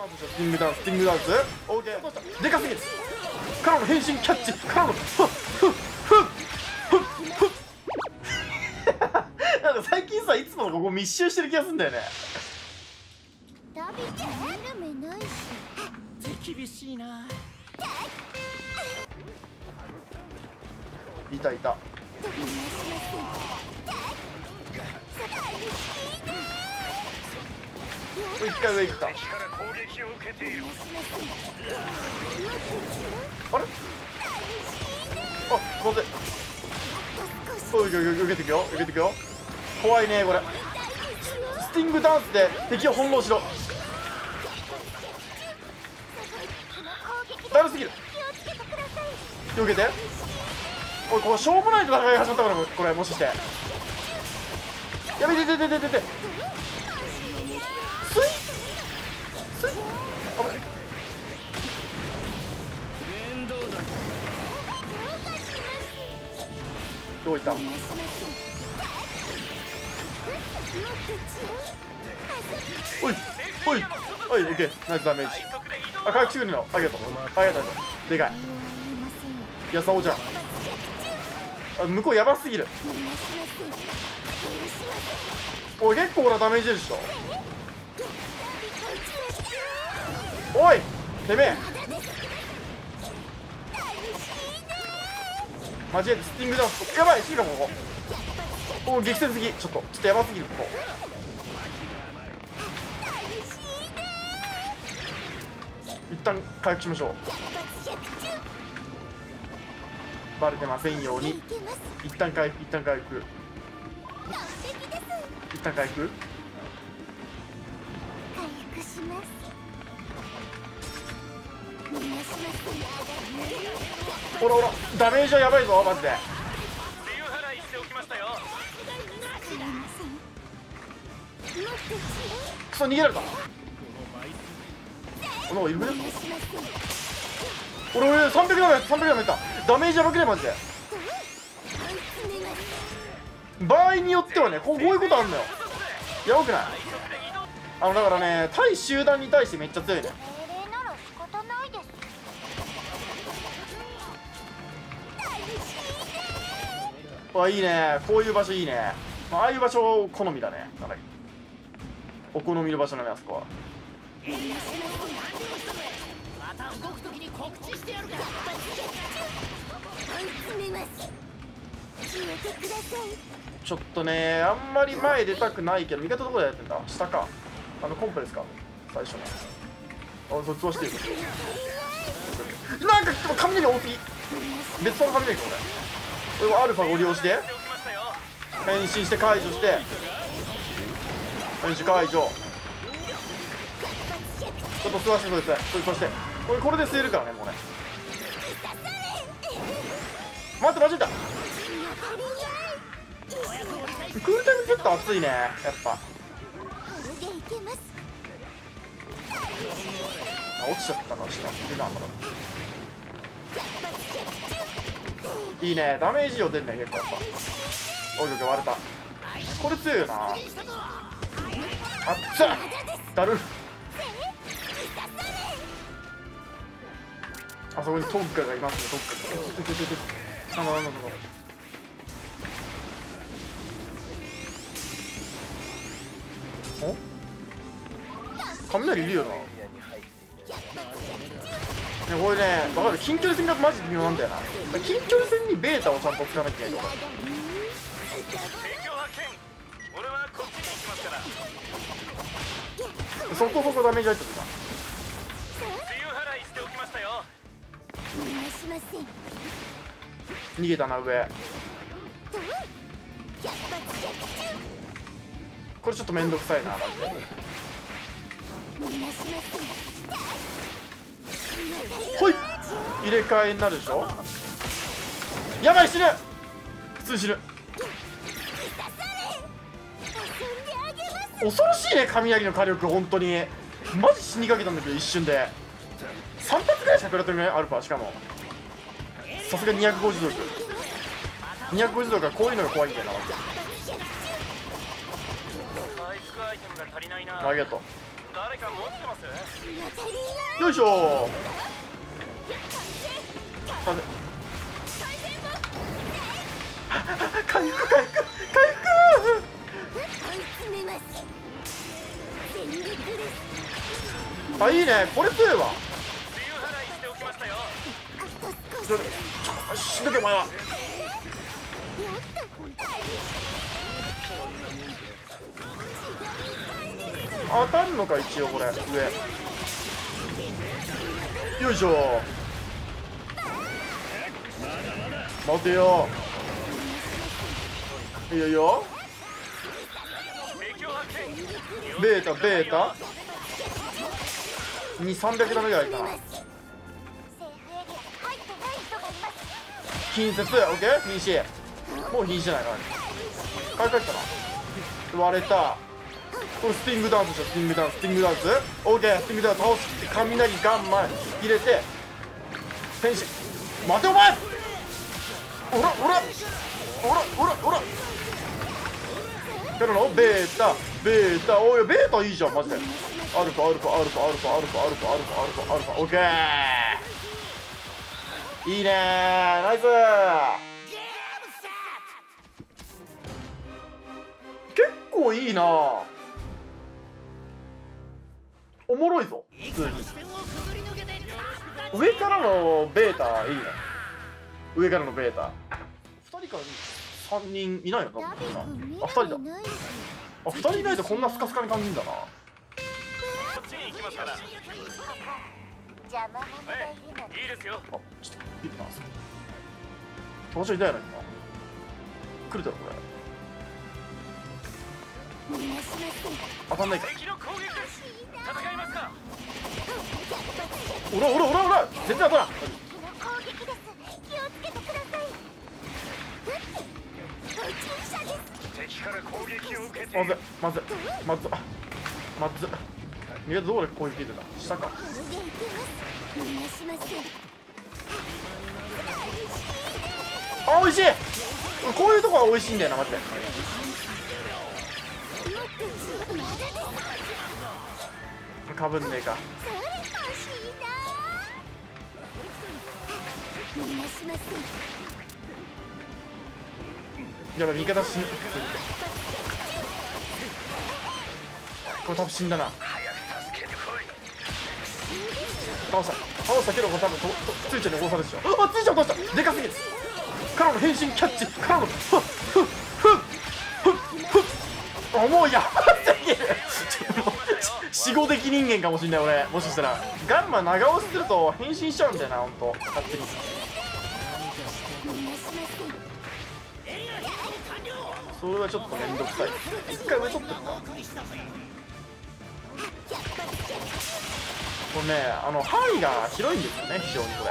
ダンススティングダンススティングダンス。オーケー。でかすぎる。からの変身キャッチ。からのふっ。ふっ。ふっ。ふっ。ふっ。なんか最近さいつものここ密集してる気がするんだよね。厳しいない。たいた飛び回し一回上行ったあれ？あ待っておいおいおい受けていくよ。受けていくよ。怖いねこれ。スティングダンスで敵を翻弄しろ。だるすぎる。受けて。おいこれしょうもない戦い始まったからこれもしかして。やべてててててて。どういたおいおいおいオッケーナイスダメージ。あ回復してくれるの。ありがとう。ありがとう。でかい。やさおちゃん。あ向こうやばすぎる。おい結構ほらダメージ出るでしょ。おいてめえ。間違えてスティングダウン。やばいシーラここ。おお激戦すぎちょっとちょっとやばすぎる。ここ。一旦回復しましょう。バレてませんように。一旦回復一旦回復。一旦回復。回復しますほらほらダメージはやばいぞマジで。クソ逃げられた。おなんかいるね。俺俺300ダメ300ダメいった。ダメージやばくねマジで。場合によってはねこうこういうことあんのよ。やばくない？あのだからね対集団に対してめっちゃ強いねあいいね。こういう場所いいね、まああいう場所好みだね。かなり。お好みの場所だねあそこは。ちょっとねあんまり前出たくないけど味方どこでやってんだ？下か。あのコンプですか。最初の。あそっちはしてるなんか雷大きい別の雷かこれこれ。アルファを利用して。変身して解除して。変身解除。ちょっと吸わせてください。そしてこれこれで吸えるからねもうね。待って間違えたクールタイムちょっと熱いねやっぱ。落ちちゃったから下出たんだろう。いいね。ダメージ量出んね結構やっぱ。おいおい割れた。これ強いよな。あっ。つだるあそこにトンカがいますね。トンカが。なんだなんだなんだお？雷いるよな。これね分かる？近距離戦がマジ微妙なんだよな。近距離戦にベータをちゃんと使わなきゃいけないと。か敵を発見俺はこっちに行きますからそこそこダメージ入ってるじゃん。梅雨払いしておきましたよお願いしません逃げたな上。これちょっとめんどくさいな。マジほい。入れ替えになるでしょ？やばい死ぬ。普通に死ぬ。恐ろしいね雷の火力本当に。マジ死にかけたんだけど一瞬で。3発ぐらいしか食らってるねアルファしかも。さすが250度。250度からこういうのが怖いんだよな。ありがとう誰か持ってます？よいしょ。すいま回復回復回復あいいねこれ強いわしんどけお前は。当たるのか一応これ。上。よいしょ。待てよ。いいよいいよ。ベータベータ。2300ダメぐらいかな。セーフエリア入ってな近接。オッケー？瀕死もう瀕死じゃないかな買い替えたな。割れた。これスティングダンスでしょスティングダンススティングダンスオッケースティングダンス倒して雷ガンマン入れて。変身待てお前。おらおら。おらおらおら。からの？ベータ。ベータ。おいベータいいじゃんマジで。アルファアルファアルファアルファアルファアルファアルファアルファアルファオッケーいいねーナイス結構いいなおもろいぞ普通に。上からのベータいいね。上からのベータ。2人から3人いないよ多分ダビ君あ2人だ。いないあ2人いないとこんなスカスカに感じるんだな。こっちに行きますから。邪魔者がえい。いいですよ。あちょっとピッてます。友達いたよな今。来るだろこれ当たんないか。おらおらおらおら。全然当たらん。まずいまずいまずい。まずい。逃げどこで攻撃出た？下か。あ美味しい。こういうとこは美味しいんだよな待って。かぶんねえか。やばい味方死ぬ。これ多分死んだな。倒した。倒したけどこれ多分とついちゃんに殺さでしょ。あついちゃん倒した。でかすぎる。からの変身キャッチ。からのふっふっふっふっふっ。あもうや。ば すぎ死後的人間かもしんない俺。もしかしたら。ガンマ長押しすると変身しちゃうんだよなほんと。勝手に。それはちょっと面倒くさい。一回上取ってるかこれねあの範囲が広いんですよね非常にこれ。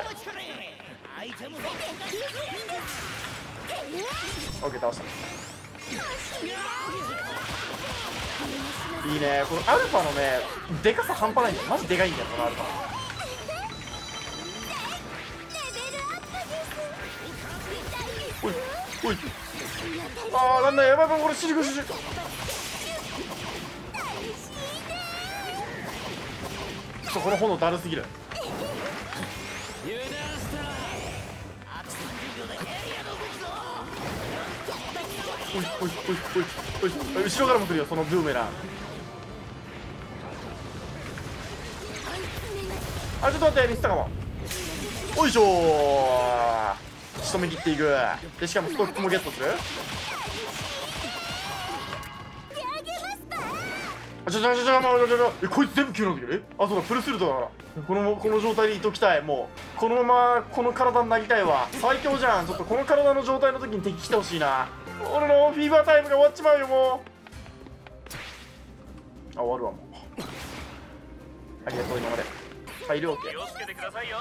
OK 倒した。いいね。このアルファのねでかさ半端ないんだよ。マジでかいんだよこのアルファ。おいおい。あーなんだやばいやばい俺死ぬ死ぬ。ちょっとこの炎だるすぎる。おいおいおいおいおい後ろからも来るよそのブーメラン。あちょっと待ってミスったかも。おいしょー。仕留め切っていく。でしかもストックもゲットする。あちょちょちょちょちょちょちょえこいつ全部急なんだけどあそうだフルスルートだからこのこの状態でいときたい。もうこのままこの体になりたいわ。最強じゃん。ちょっとこの体の状態の時に敵来てほしいな。俺のフィーバータイムが終わっちまうよもう。あ終わるわもう。ありがとう今まで。大量系気をつけてくださいよ。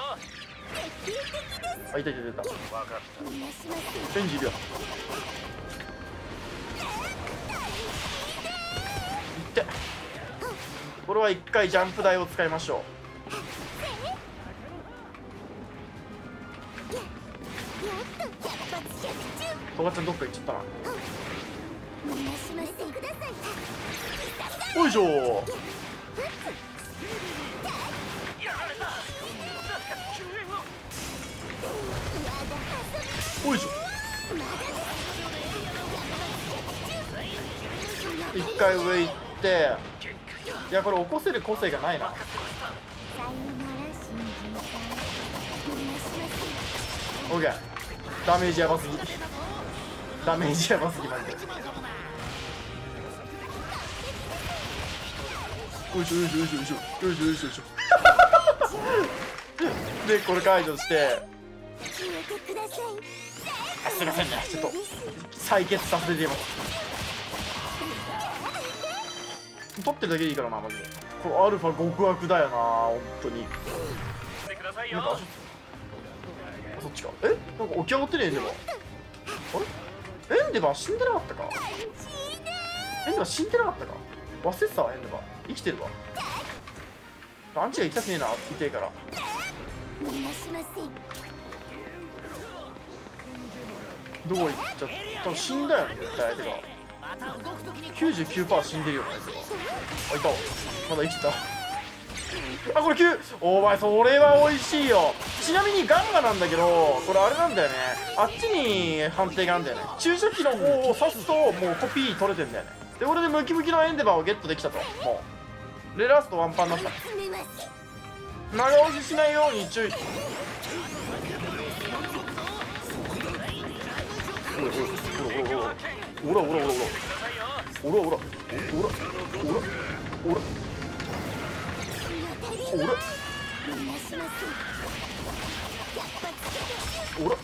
あいたいたいた。いた分かった。チェンジいるよ。いって。これは一回ジャンプ台を使いましょうトガちゃんどっか行っちゃったな。おいしょ。おいしょ。一回上行っていやこれ起こせる個性がないな。オーケー。ダメージやばすぎ。ダメージやばすぎまでよ。いしょよいしょよいしょよいしょよいしょよいしょでこれ解除して。すいませんね。ちょっと採血させてます。取ってるだけでいいからなマジで。これアルファ極悪だよな本当に。なんかそっちか。え？なんか起き上がってねえでも。あれ？エンデバー死んでなかったか？エンデバー死んでなかったか？忘れてたわエンデバー。生きてるわ。アンチが痛くねえな痛えから。どこ行っちゃった？死んだよね絶対。相手が99%死んでるよね相手はあいたわ。まだ生きてた。あこれ9お前それは美味しいよ。ちなみにガンガなんだけどこれあれなんだよね。あっちに判定があるんだよね。注射器の方を刺すともうコピー取れてんだよね。でこれでムキムキのエンデバーをゲットできたと。もう。でラストワンパンになった。長押ししないように注意。おらおらおらおらおらおらおらおらおらおらおらおらおらおらおらおら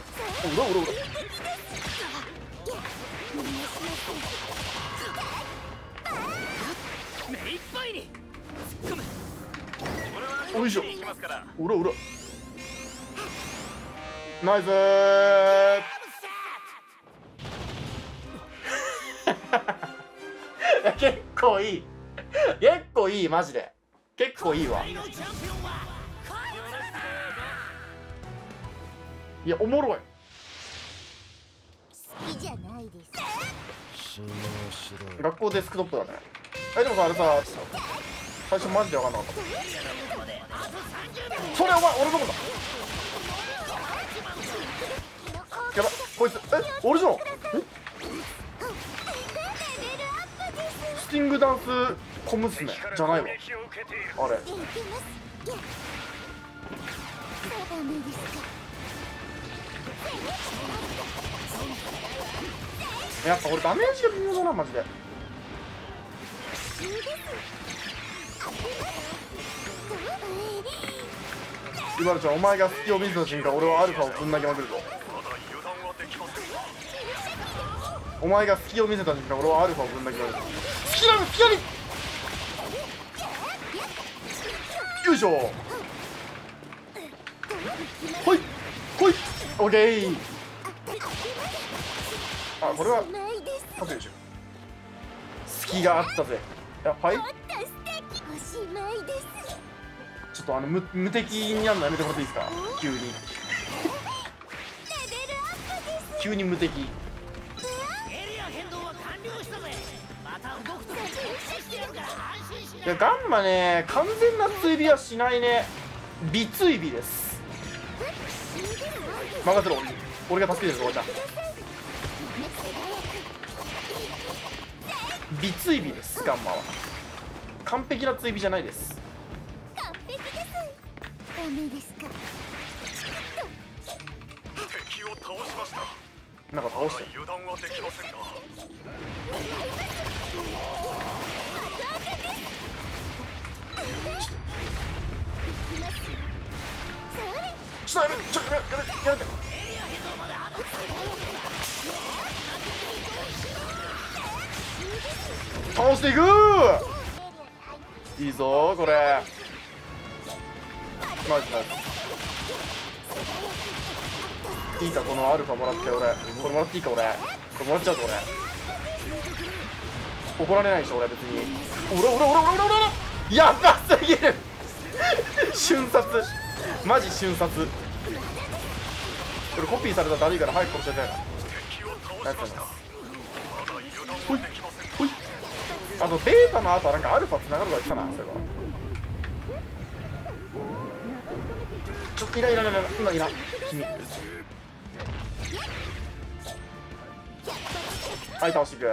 目いっぱいに突っ込む俺はおいしょ。こっちに行きますからおらおらナイスー結構いい。結構いいマジで。結構いいわ。いやおもろい。学校デスクトップだね。えでもさあれさ最初マジで分かんなかった。それお前俺のことだ。やばこいつえ俺じゃん。え？スティングダンス小娘じゃないわ。あれ。やっぱ俺ダメージが微妙だなマジで。イバルちゃんお前が隙を見せた瞬間俺はアルファをぶん投げまくるぞ。お前が隙を見せた瞬間俺はアルファをぶん投げまくる隙なの隙なによいしょ。ほいほい。オッケーあこれは勝てるでしょ。隙があったぜ。やはいちょっとあの無無敵になるのやめてもらっていいですか？急に。急に無敵いやガンマね完全な追尾はしないね。微追尾です。任せろ。俺が助けてるぞおじゃん微追尾ですガンマは。完璧な追尾じゃないです。完璧です。ダメですか。敵を倒しました。なんか倒して油断はできませんちょっとやめちょっとやめやめやめて倒していくいいぞこれマジマジいいかこのアルファもらって俺。これもらっていいか俺これもらっちゃうぞ俺怒られないでしょ俺別におらおらおらおらおらおらやばすぎる瞬殺マジ瞬殺これコピーされたらダリーから早く殺しちゃいたいな。やつなほいほい。あのデータの後はなんかアルファつながるとか言ったなそれはちょっらいらいらいら今いら君はい倒していく。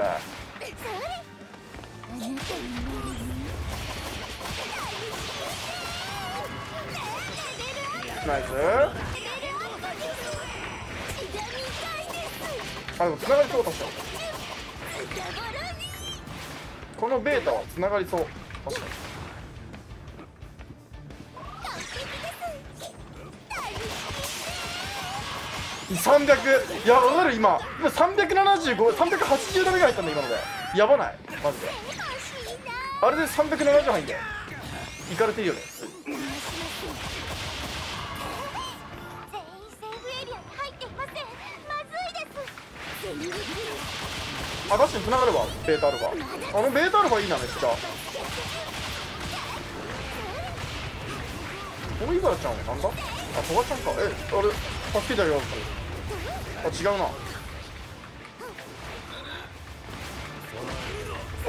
ナイス。あでも繋がりそう確かにこのベータは繋がりそう。確かに。300いや分かる今。今375380ダメが入ったんだ今ので。やばない？マジで。あれで370入んだよ。いかれてるよね。あ確かに繋がるわベータアルファ。あのベータアルファいいなめっちゃ。このイバラちゃんはなんだ？あトガちゃんか。えあれ助けてあげようあ違うな。あ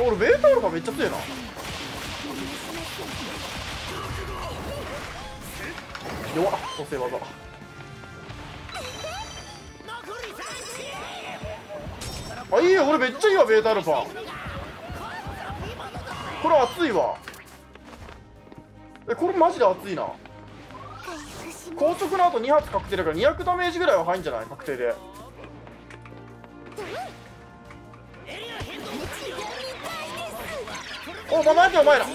俺ベータアルファめっちゃ強いな。弱っ補正技。あいいよ俺めっちゃいいわベータアルファ。これ熱いわ。えこれマジで熱いな。硬直の後2発確定だから200ダメージぐらいは入るんじゃない確定で。おま待てお前ら。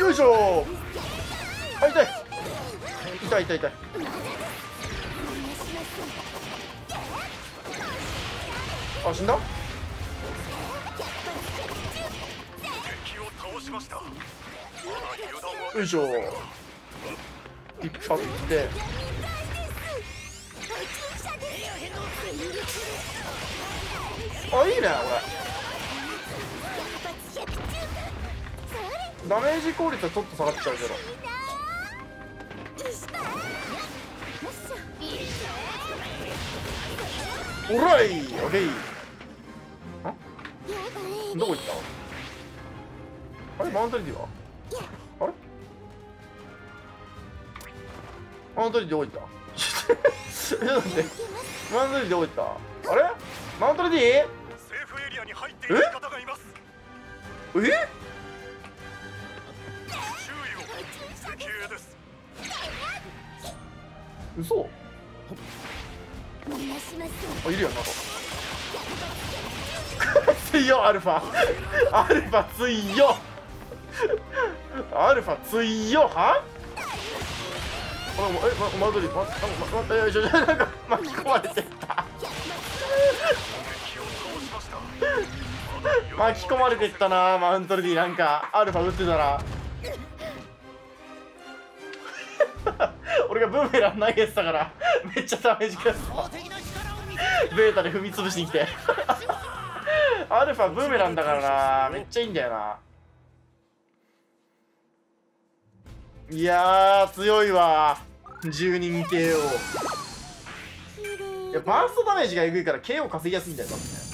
よいしょ。あ痛い。痛い痛い痛い。あ死んだ？敵を倒しましたよいしょ一発いって。あいいね俺ダメージ効率はちょっと下がっちゃうけど。おらいオッケーどこ行った？あれマウントリディは？あれ？マウントリディどこ行った？ちょっと待って。マウントリディどこ行った？あれ？マウントリディ？セーフエリアに入っている方がいます。え？嘘。あいるやんなんか。強アルファ。アルファ強アルファ強は？マドリままままえちょなんか巻き込まれてった。巻き込まれてったなマウントレディなんか。アルファ打ってたら俺がブーメラン投げてたからめっちゃダメージ食らったベータで踏み潰しに来て。アルファブーメランだからな。めっちゃいいんだよな。いや強いわ。10人 KO いやバーストダメージがえぐいから KO 稼ぎやすいんだよ多分ね。